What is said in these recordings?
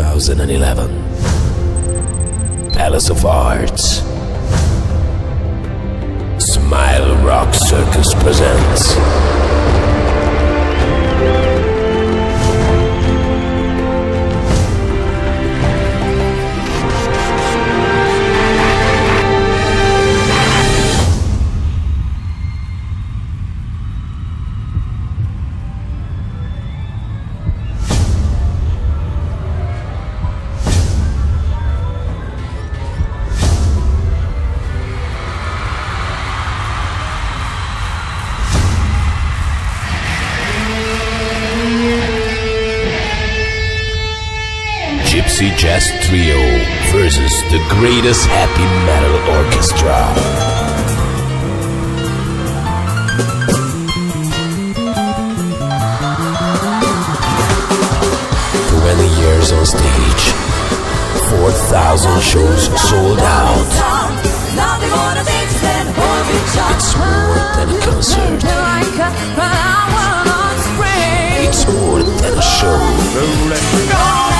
2011 Palace of Arts. Smile Rock Circus presents Gypsy Jazz Trio versus the greatest happy metal orchestra. Twenty years on stage, four thousand shows sold out. It's more than a concert. It's more than a show.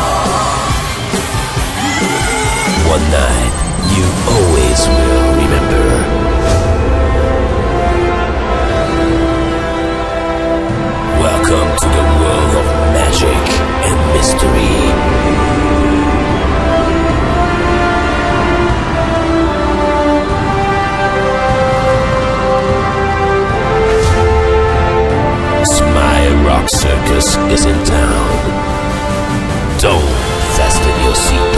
one night you always will remember. Welcome to the world of magic and mystery. Smile Rock Circus is in town. Don't fasten your seat.